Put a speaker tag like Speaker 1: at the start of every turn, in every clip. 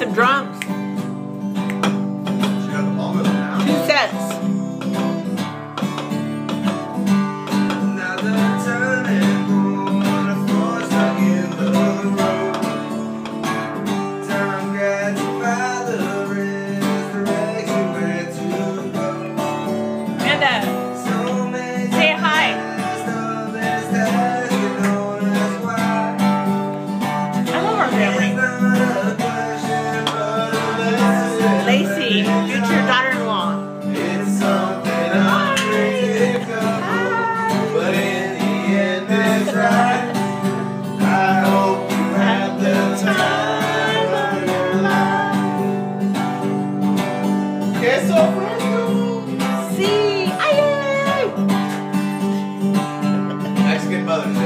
Speaker 1: some drunk.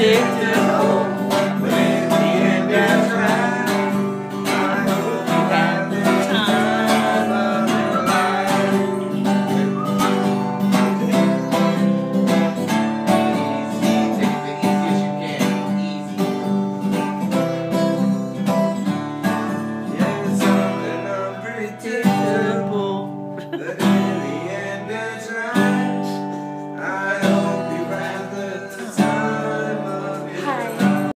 Speaker 1: Okay.